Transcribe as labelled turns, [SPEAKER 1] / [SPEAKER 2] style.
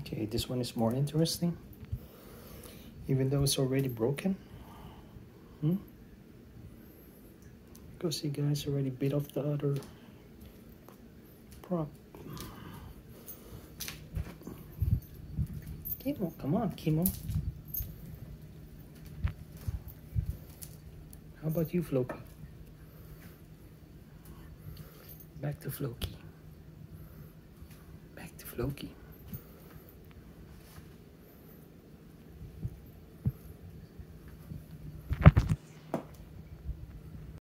[SPEAKER 1] Okay, this one is more interesting. Even though it's already broken. Hmm? Because you guys already bit off the other prop. Kimo, come on, Kimo. How about you, Floki? Back to Floki. Back to Floki.